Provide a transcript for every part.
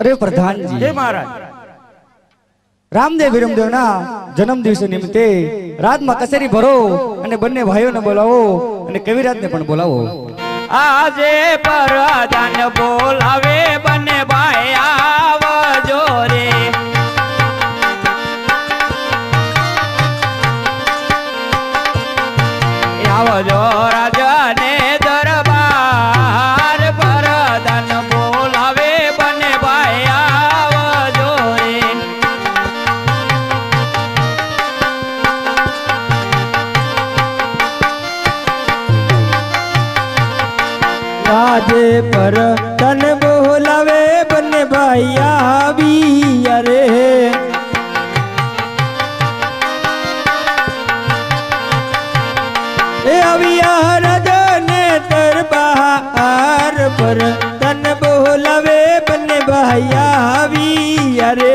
અરે પ્રધાનજી. હે મહારાજ. રામદેવ વિરમદેવના જન્મ દિવસ નિમિત્તે રાતમાં કચેરી ભરો અને બંને ભાઈઓને બોલાવો અને કવિરાજને પણ બોલાવો. આજે પરદાન બોલાવે બંને ભાઈ આવજો રે. એ આવ્યા રજને તરબાર પર તન બોલાવે બંને ભાઈ આવી અરે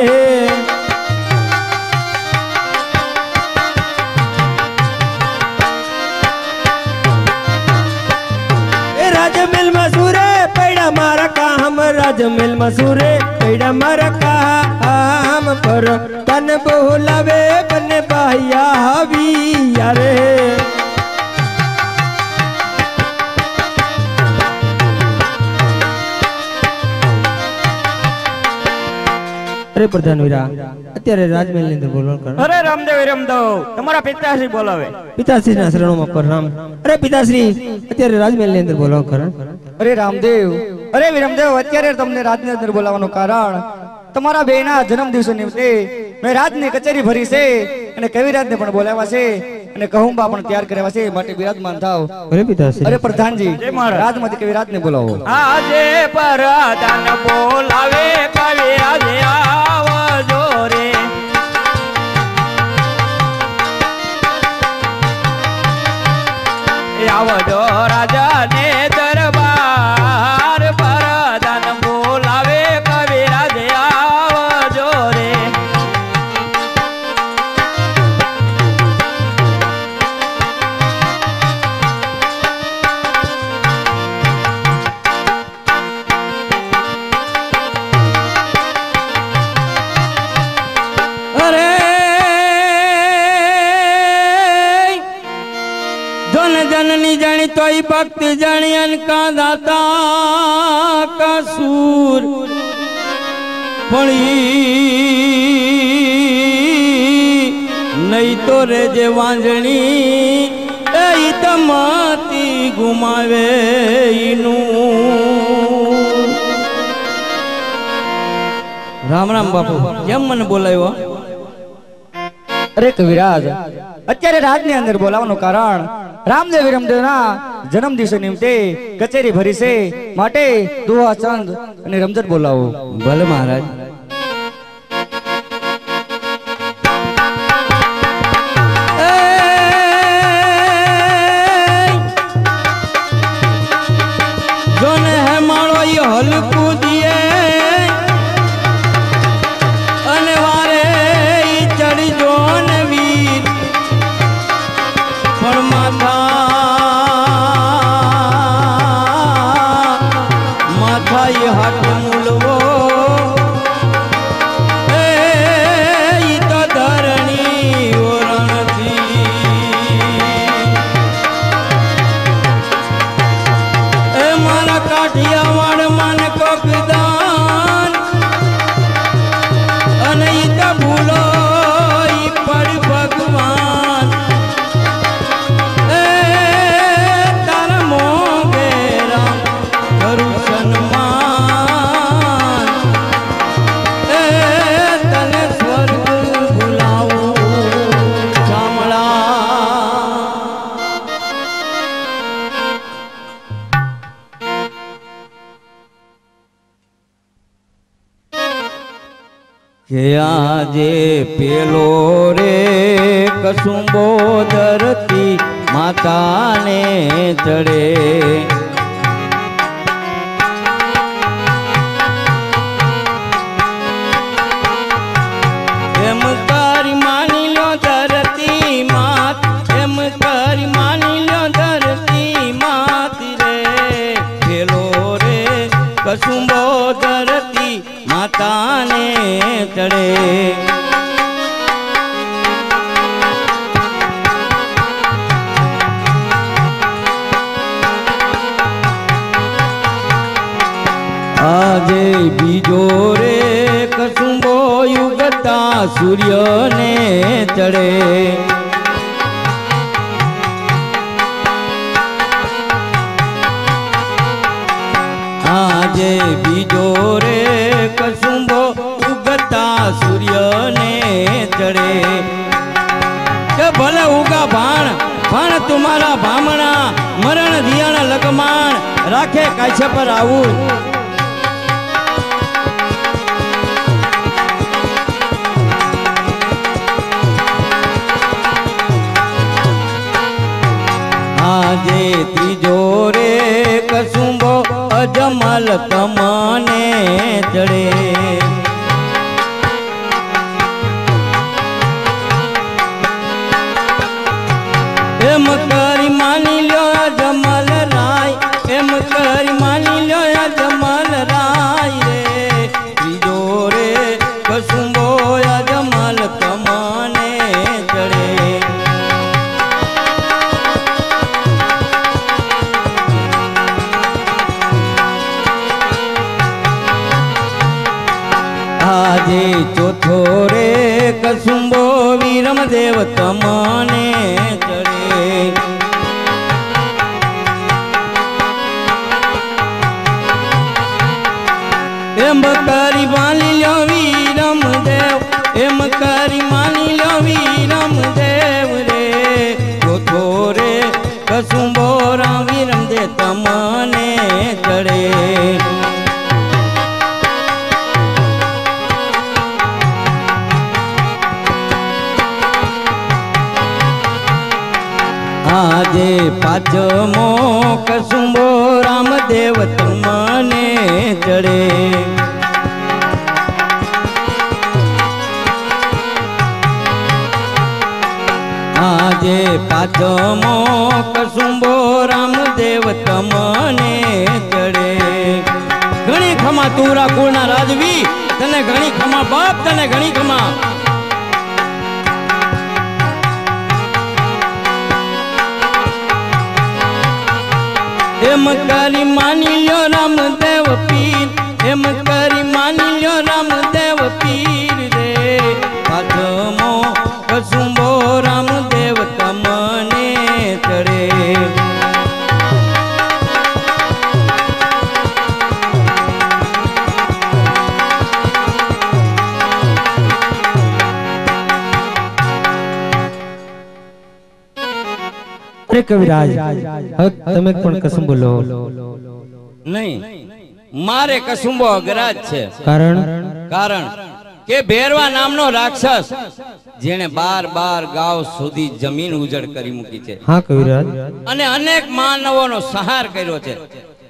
એ રાજમહેલમાં સુરે પૈડા મારા કામ રાજમહેલમાં સુરે પૈડા મારા કામ પર તન બોલાવે અરે પ્રધાન વીરા અત્યારે રાજમહેલની અંદર બોલવાનું કરો. અરે રામદેવ રામદેવ તમારા પિતાશ્રી બોલાવે. પિતાશ્રી ના શરણોમાં પ્રણામ. અરે પિતાશ્રી અત્યારે રાજમહેલની અંદર બોલવાનું કરો. અરે રામદેવ અરે વિરમદેવ અત્યારે તમને રાજની અંદર બોલાવવાનું કારણ તમારા બેના જન્મ દિવસો નિમિત્તે મેં રાજની કચેરી ભરી છે અને કવિરાજને પણ બોલાવ્યા છે અને કહુંબા પણ તૈયાર કર્યા છે માટે બિરાજમાન થાવ. અરે પિતાશ્રી. અરે પ્રધાનજી રાજમાંથી કવિરાજને બોલાવો. આજે પરદાન બોલાવે કવિ ભક્તિ જાણી અન કાંદાતા કસૂર પડી નહીં તો રે જે વાંજણી, એ તમાતી ગુમાવે રામ રામ બાપુ, કેમ મને બોલાવ્યો? અરે કવિરાજ અત્યારે રાજની અંદર બોલાવાનું કારણ રામદેવ વિરમદેવના જન્મ દિવસે નિમિત્તે કચેરી ભરી છે માટે દુહા ચંદ અને રમઝટ બોલાવો. ભલે મહારાજ. આજે પેલો રે કસુંબો ધરતી માતાને ચડે. આજે બીજો રે કસુંબો યુગતા સૂર્યને ચડે. આજે બીજો રે કસુંબો ઉગતા સૂર્યને ચડે. કે ભલે ઉગા ભાણ ભાણ તુમારા ભામણા મરણ દિયાણા લગમાણ રાખે કાશ્ય પર આવું. આજે ત્રીજો રે કસુંબો અજમલ કમાને ચડે. આજે પાંચમો કસુંબો રામદેવ તમને ચડે. ઘણી ખમા તુરા કુળના રાજવી, તને ઘણી ખમા બાપ, તને ઘણી ખમા. એમ કરી માની લ્યો અરે કવિરાજ તમે પણ કસમ બોલો. નહીં મારે કસુંબો અગરાજ છે. કારણ? કારણ કે ભેરવા નામનો રાક્ષસ જેણે બાર બાર ગાવ સુધી જમીન ઉજળ કરી મૂકી છે. હા કવિરાજ. અને અનેક માનવોનો સહાર કર્યો છે.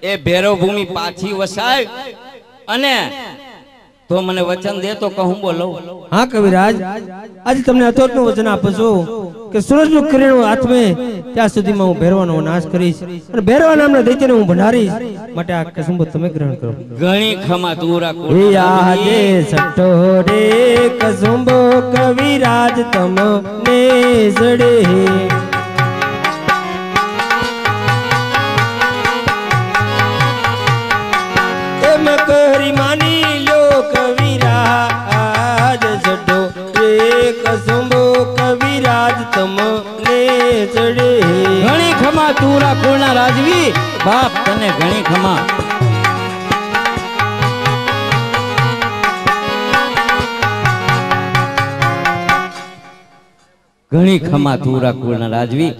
એ ભેરવ ભૂમિ પાછી વસાય અને તો મને વચન દે તો કહું બોલો. હા કવિરાજ. આજે તમને અતોટનું વચન આપું છું કે સૂરજનું કિરણ હાથમે ત્યાં સુધીમાં હું ભેરવાનો નાશ કરીશ અને ભેરવા નામના દૈત્યને હું ભંડારીશ. માટે આ કસુંબો તમે ગ્રહણ કરો. ઘણી ખમા તુરા આજે સટ્ટો રે કસુંબો કવિરાજ તમને સડે તમને સડે ઘણી ખમા તું રાખોના રાજવી. બાપ તને ઘણી ખમા ઘણી ખમા તું રાખોના રાજવી.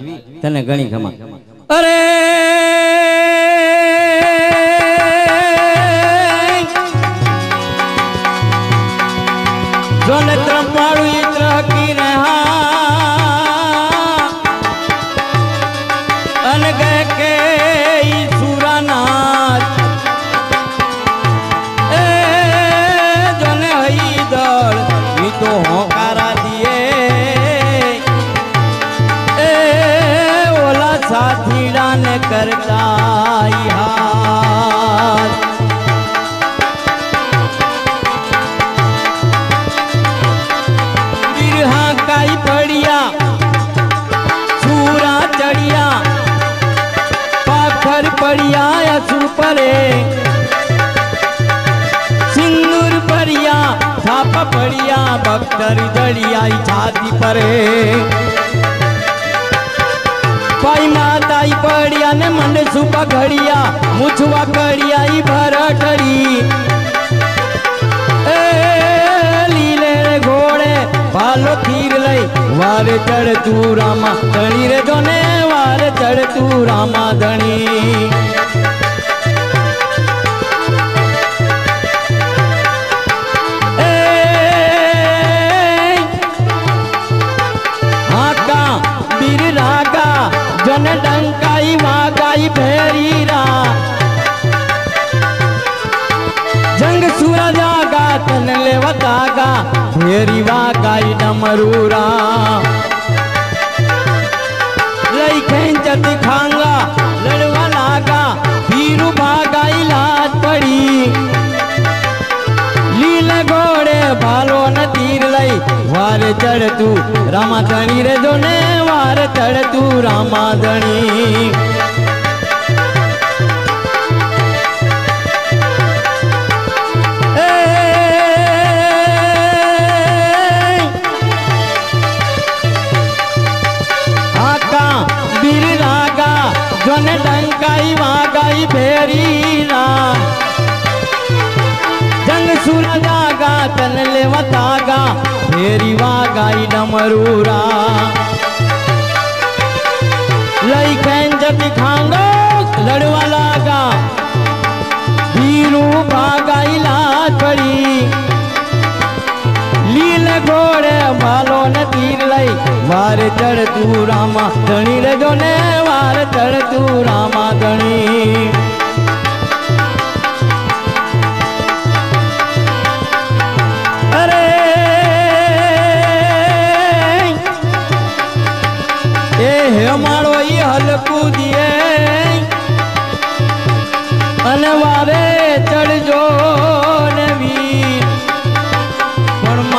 તને ઘણી ખમા અરે બખ્તર જડિયા છાતી પરે. ભાઈ માતાઈ પડ્યા ને મને સુપા ઘડિયા મૂછવા કડિયા ઈ ભરટડી લીલે ઘોડે ભાલો ખીર લઈ વારે ચડતું રામા ધણી રે જોને, વારે ચડતું રામા ધણી. ભેરી વાગાઈ ડમરૂરા. લઈ ખેંચત ખાંગા, લડવા લાગા ભીરુ ભાગાઈ લાત પડી. લીલ ઘોડે ભાલો ન તીર લઈ, વાર ચડતું રામાધણી રે જોને, વાર ચડતું રામા ડંકાઈ વાગાઈ ભેરીના. જંગ સુર જાગા તન લેવતાગા ફેરી વાગાઈ ડમરૂરા. લઈ ખેંચતી ખાંગો લડવા લાગા. ભીરું ભાગાઈ લાજ પડી લીલ ઘોડે ભાલો ને તીર લઈ વાર ચડતું રામા ધણી રજો ને વાર ચડતું રામા ધણી. અરે, એ હેમાળો ઈ હલકું દિયે અને વારે ચડજો ને પણ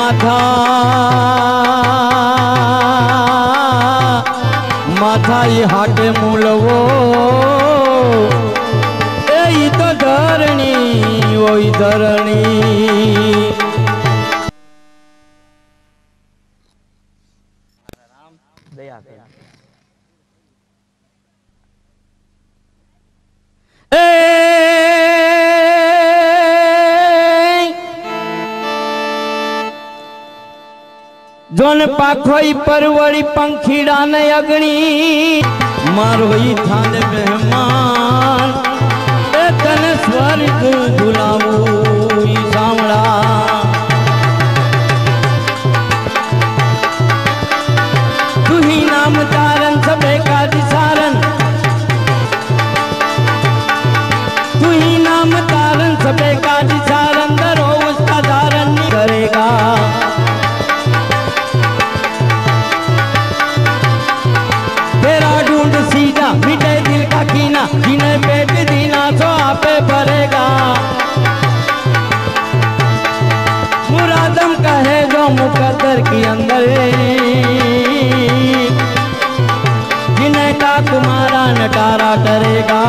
માથા. માથા ઈ હાટે મૂલવો. ધૂન પાખોઈ પરવળી પંખીડા ને અગણી. મારો થાન મહેમાન. એ તને સ્વર્ગ ભૂલાવું સાંભળા તુહી નામ તારન સબે કાજી સારન તુહી નામ તારન સબે કાજી मुकद्दर के अंदर जिन्हें का तुम्हारा नटारा डरेगा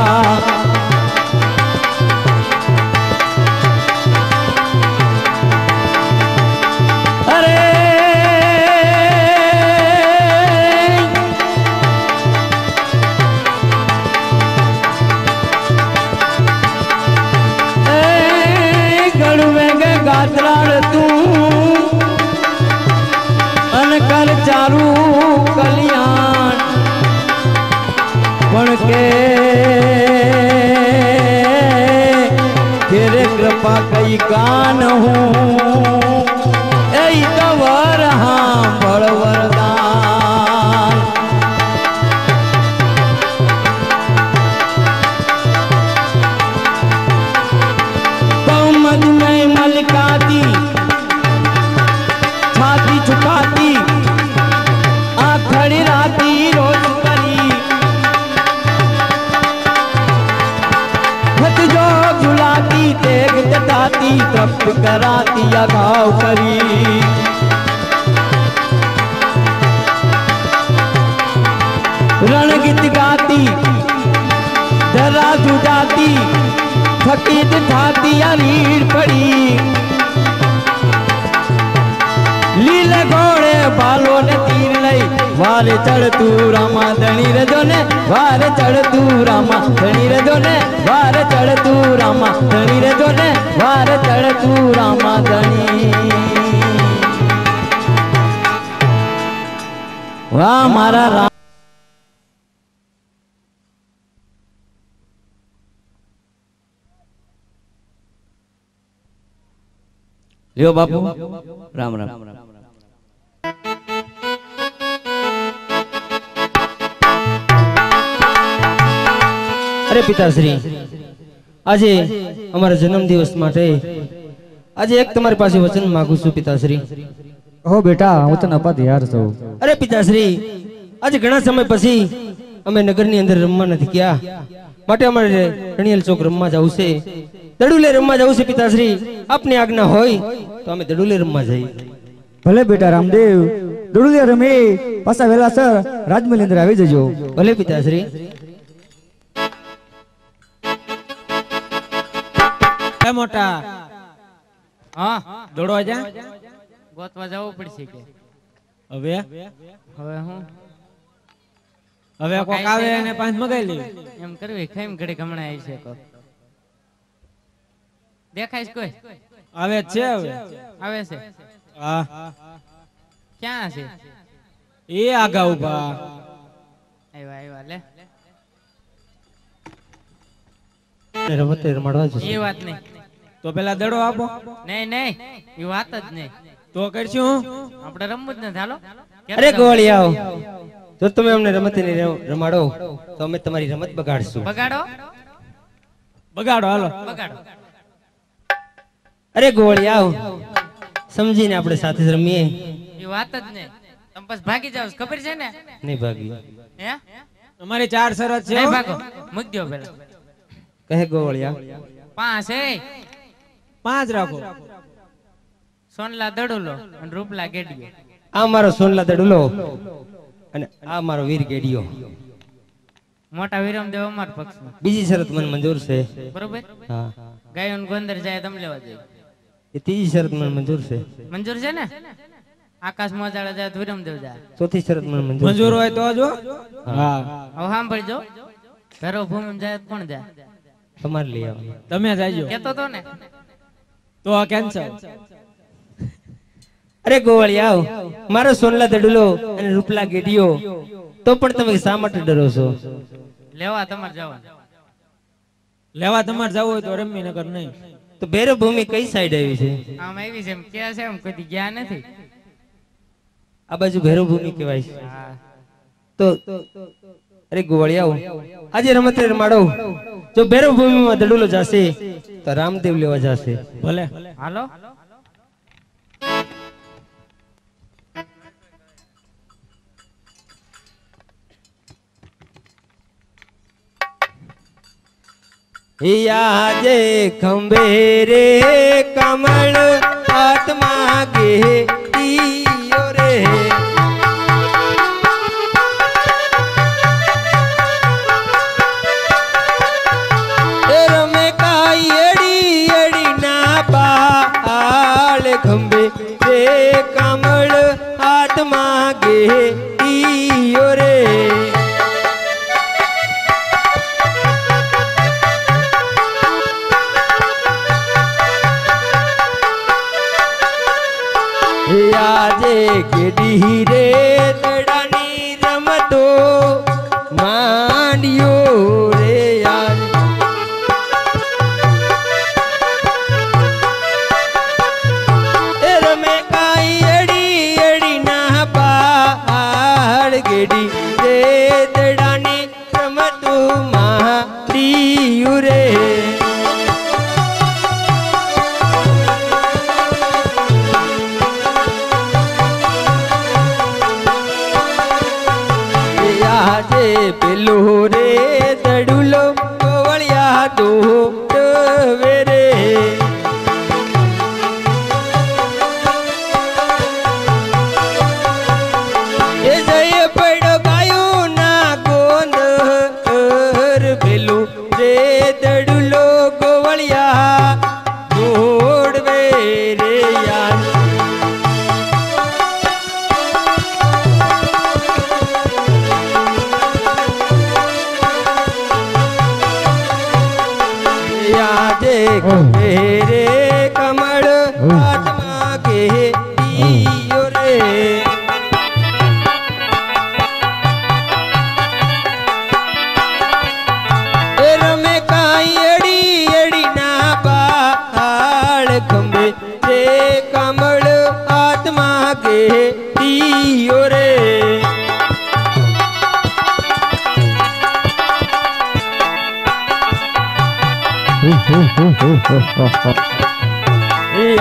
रब करा दिया घाव करी रणगीत गाती धरा जुटाती थकी दिखाती रीढ़ पड़ी। લીલે ઘોડે બાલો ને તીર લઈ. વારે ચડતું રામા ધણી રજો ને વારે ચડતું રામા ધણી રજો ને વારે ચડતું રામા ધણી રજો ને વારે ચડતું રામા ધણી. વાહ, મારા રામ. લ્યો બાપુ, રામ રામ. અરે પિતાશ્રી આજે અમારા જન્મદિવસ માટે આજે એક તમારી પાસે વચન માંગુ છું પિતાશ્રી. હો બેટા હું તને અપા તૈયાર છું. અરે પિતાશ્રી આજે ઘણા સમય પછી અમે નગરની અંદર રમવા નથી ગયા. માટે અમારે રણિયલ ચોક રમવા જવું છે. દડુલે રમવા જવું છે પિતાશ્રી. આપની આજ્ઞા હોય તો અમે દડુલે રમવા જઈએ. ભલે બેટા રામદેવ દડુલે રમે પાછા વેલા સર રાજમહેલ અંદર આવી જજો. ભલે પિતાશ્રી. એ મોટા. હા દોડવા જા. ગોતવા જવું પડશે કે. હવે? હવે હું? હવે કોક આવે અને પાંચ મગાઈ લે. એમ કરવી કેમ ઘડી હમણાં આવી છે કોક દેખાય છે કોઈ? આવે છે હવે. આવે છે? હા. ક્યાં છે? એ આગા ઊભા આવ્યા આવ્યા લે. રમતે રમાડવા એ વાત નહીં. તો પેલા દડો આપો. નહીં નહીં. એ વાત જ નહીં. તો કરશું આપણે રમવું જ નથી. હાલો. અરે ગોળિયાઓ જો તમે અમને રમત રમાડો તો અમે તમારી રમત બગાડશું. બગાડો? બગાડો હાલો. બગાડો. અરે ગોળિયાઓ સમજીને આપણે સાથે જ રમીએ. એ વાત જ નહીં. તમે ભાગી જાવ ખબર છે ને? નહીં ભાગી. હે? અમારી ચાર શરત છે ભાગો. મૂક દો પેલા. કહે ગોળિયા પાંચ એ પાંચ રાખો. સોનલા દડુલો અને રૂપલા ગેડિયો. આ મારો સોનલા દડુલો અને આ મારો વીર ગેડિયો. મોટા વિરમદેવ અમાર પક્ષમાં. બીજી શરત મને મંજૂર છે. બરોબર? હા. ગાયો ગોંદર જાય તમ લેવા જાય એ ત્રીજી શરત મને મંજૂર છે. મંજૂર છે ને? આકાશ મોજાળા જાય તો વિરમદેવ જાય. ચોથી શરત મને મંજૂર મંજૂર હોય તો જો હા. હવે સાંભળજો. ભેરો ભૂમિ જાય કોણ જાય. તમારે લઈ આવો તમે જાજો કેતો તો ને તો કેન્સલ અરે ગોળિયાઓ મારો સોનલા દડુલો અને રૂપલા ગેડિયો તો પણ તમે શા માટે ડરો છો લેવા તમારે જવા લેવા તમારે જવું હોય તો રમીનગર નહીં તો ભૈરવ ભૂમિ કઈ સાઈડ આવી છે આમ આવી છે એમ કે છે એમ કોઈ દી ગયા નથી આ બાજુ ભૈરવ ભૂમિ કહેવાય છે હા તો અરે ગોવાળી આવ આજે રમત રમાડો જો ભૈરવ ભૂમિમાં દડુલો જશે તો રામદેવ લેવા જશે. ભલે. હાલો. આજે ખંભે રે કમળ આત્મા ગે ઈયો રે. આત્મા ગે ઈયો રે હે આજે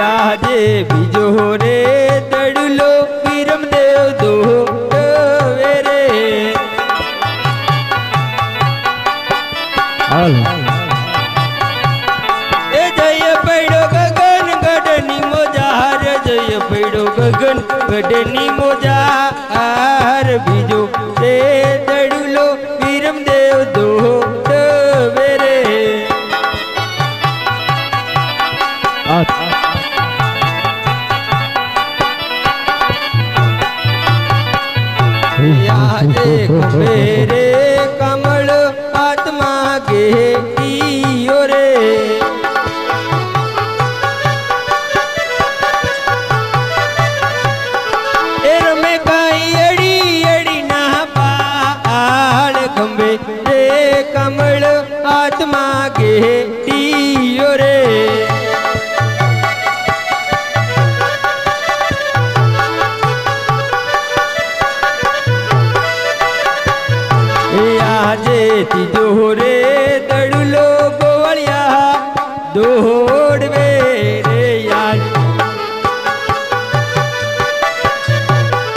આજે બીજો રે દડલો વિરમદેવ દો રે. એ જય પડ્યો ગગન ગઢની મોજાર જય પડ્યો ગગન ગઢની મોજાર. બીજો તે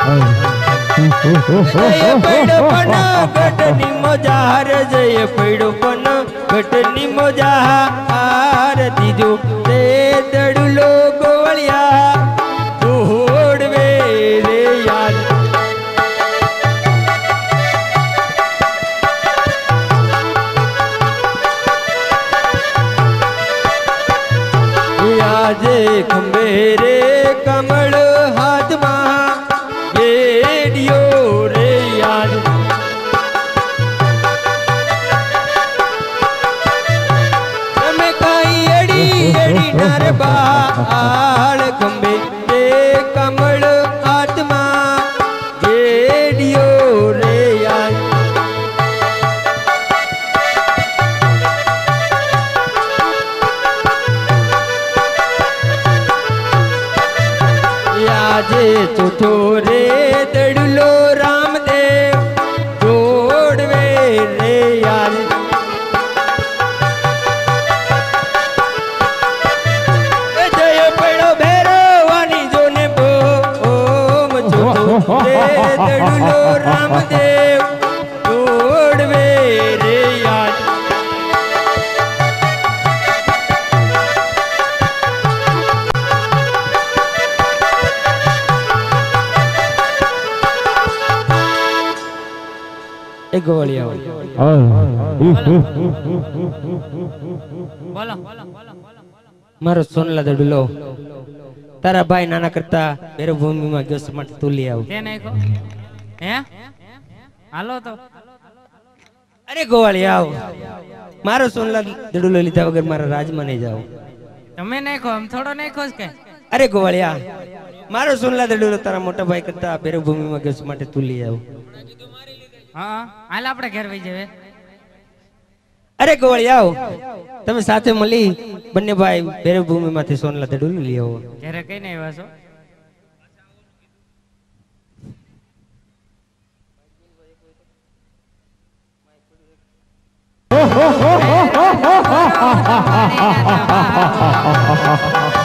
જય પૈડો પણ ગટની મોજાર જય પૈડો પણ ગટની મોજાર હાર રે બોલો મારો સોનલા દડુલો તારા ભાઈ નાના કરતા ભૂમિમાં ગયો સમાટ માટે તું લઈ આવ. તે નાખો હે? હાલો તો. અરે ગોવાળી આવ. મારો સોનલા દડુલો લીધા વગર મારા રાજમાં નહીં જાવ તમે નાખો આમ થોડો નાખો ખોશ કે. અરે ગોવાળિયા મારો સોનલા દડુલો તારા મોટા ભાઈ કરતા ભૂમિમાં ગયો માટે તું લઈ આવ. હા હાલ આપણે ઘેર વહી જવે અરે ગોવાળી આવ તમે સાથે મળી બંને ભાઈ ભેરવ ભૂમિમાંથી સોનલા દડુલો લઈ આવો ઘેરે કઈ નહીં આવ્યા છો ભેરવાનો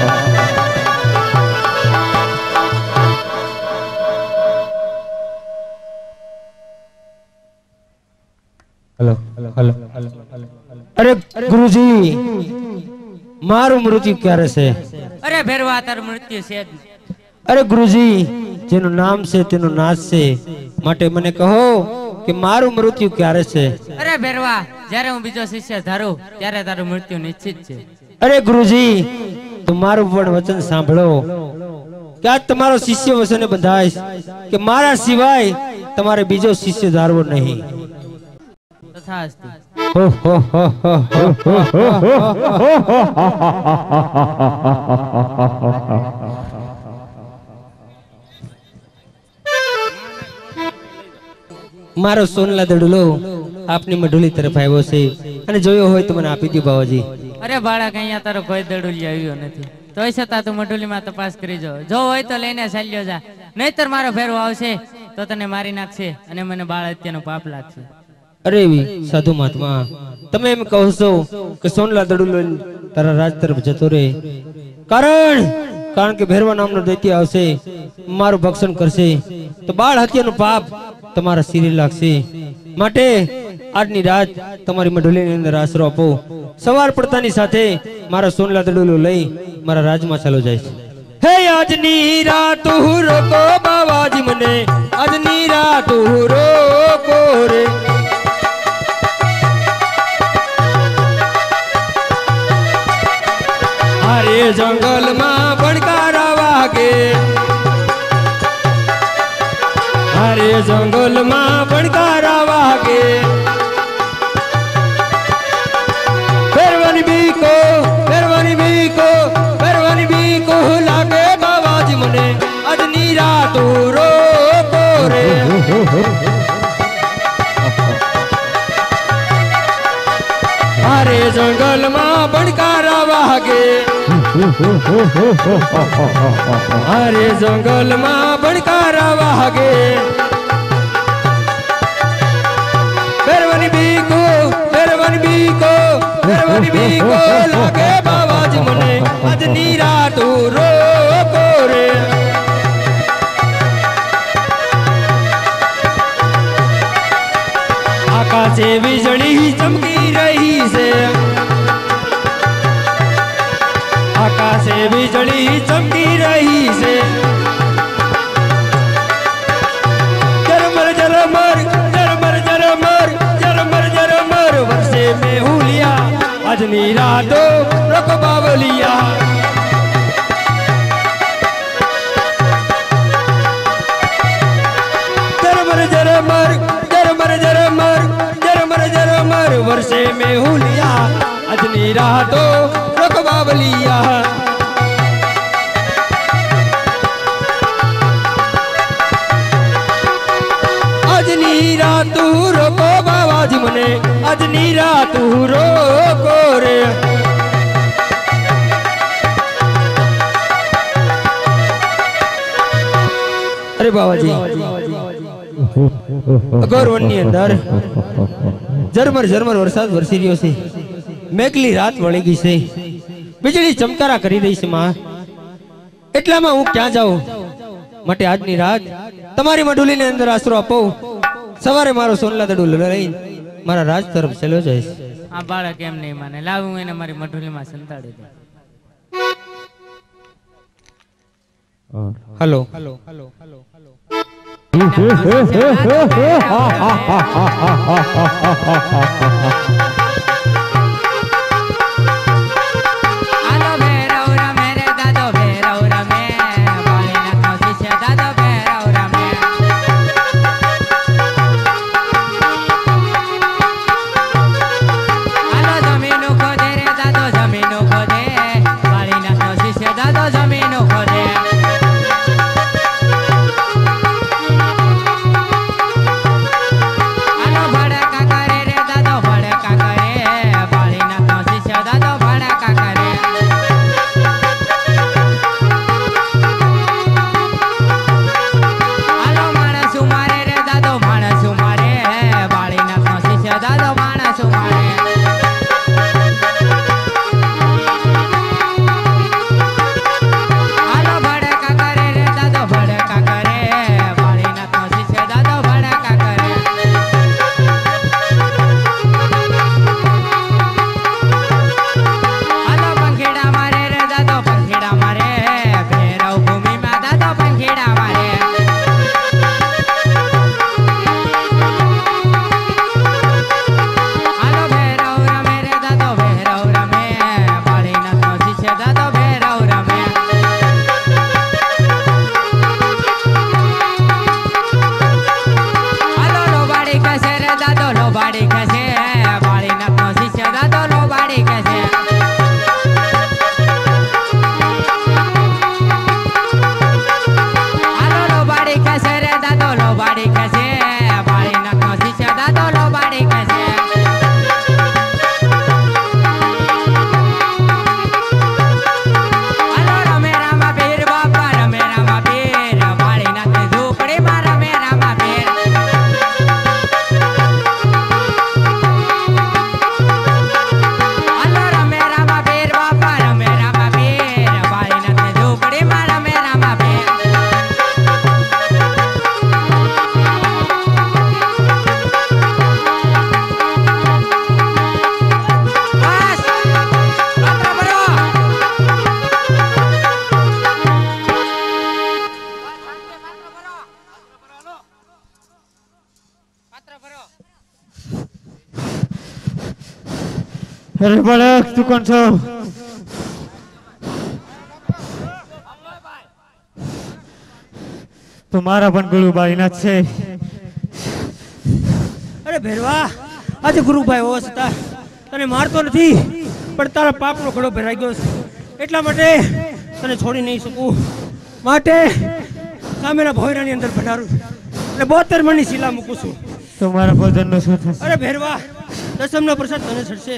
હેલો હેલો અરે ગુરુજી મારું મૃત્યુ ક્યારે છે? અરે ભેરવા તારું મૃત્યુ છે અરે ગુરુજી જેનું નામ છે તેનું નાશ છે. માટે મને કહો કે મારું મૃત્યુ ક્યારે છે? અરે ભેરવા જ્યારે હું બીજો શિષ્ય ધારું ત્યારે તારું મૃત્યુ નિશ્ચિત છે. અરે ગુરુજી તો મારું પણ વચન સાંભળો. કે આજ તમારો શિષ્ય વચને બંધાય કે મારા સિવાય તમારે બીજો શિષ્ય ધારવો નહીં તથાસ્તુ હો, હો, હો, હો, હો, હો, હો. મારો સોનલા દડુલો આપની મઢુલી તરફ આવ્યો છે અને જોયો હોય તો મને આપી દો બાવાજી. અરે બાળક અહીંયા તારો કોઈ દડુલી આવ્યો નથી. તોય છતાં તું મઢુલીમાં તપાસ કરી જો. જો હોય તો લઈને ચાલ્યો જા. નહીતર મારો ફેરવો આવશે તો તને મારી નાખશે અને મને બાળ હત્યાનો પાપ લાગશે. અરે સાધુ મહાત્મા, તમે એમ કહો છો કે સોનલા દડુલો તારા રાજ તરફ જતો રે. કારણ કારણ કે ભેરવા નામનો દૈત્ય આવશે, મારું ભક્ષણ કરશે, તો બાળ હત્યાનું પાપ તમારા શિરે લાગશે. માટે આજની રાત તમારી મઢોલીની અંદર આશરો આપો. સવાર પડતાની સાથે મારા સોનલા દડુલો લઈ મારા રાજમાં ચાલો જાય છે. હે આજની રાત હું રોકો બાવાજી મને, આજની રાત રોકો રે. જંગલમાં ભણકારા વાગે અરે જંગલમાં ભણકારા વાગે ફેરવાની બીકો ફેરવાની બીકો ફેરવાની બીકો લાગે બાવાજી મને આજની રાત રોકો રે અરે જંગલમાં ભણકારા વાગે અરે જંગલમાં ભણકારા વાગે ફેરવાની બીકો ફેરવાની બીકો ફેરવાની બીકો લાગે બાવાજી મને આજની રાત રોકો રે આકાશે વીજળી ચમકી રહી છે આકાશે વીજળી ચમકી રહી છે ઝરમર ઝરમર ઝરમર ઝરમર ઝરમર ઝરમર વર્ષે મેહુલિયા આજની રાતો રકબાવલિયા ઝરમર ઝરમર ઝરમર ઝરમર ઝરમર ઝરમર વર્ષે મેહુલિયા આજની રાતો રકબાવલિયા મને, આજની રાત રોકો રે અગરવનની અંદર ઝરમર ઝરમર વરસાદ વરસી રહ્યો છે. મેઘલી રાત વળી ગઈ છે. વીજળી ચમકારા કરી રહી માં. એટલામાં હું ક્યાં જાઉં? માટે આજની રાત તમારી મઢુલીની અંદર આશરો આપો. સવારે મારો સોનલા દડુ લઈને મારા રાજ તરફ ચાલ્યો જઈશ આ બાળક એમ નહીં માને. લાવ હું એને મારી મઢુલીમાં સંતાડી દઉં. હલો. આલો અરે બાળક તું કોણ છો તો મારા પણ ગુરુબાઈ ના છે. અરે ભેરવા આજે ગુરુભાઈ હોવા છતાં તને મારતો નથી પણ તારા પાપનો ઘડો ભરાઈ ગયો છે. એટલા માટે તને છોડી નહીં શકું. માટે સામેના ભોયરાની અંદર ભંડારું અને બોતેર મણની શિલા મૂકું છું. તો મારા ભોજનનું શું થશે? અરે ભેરવા દસમનો પ્રસાદ તને ચડશે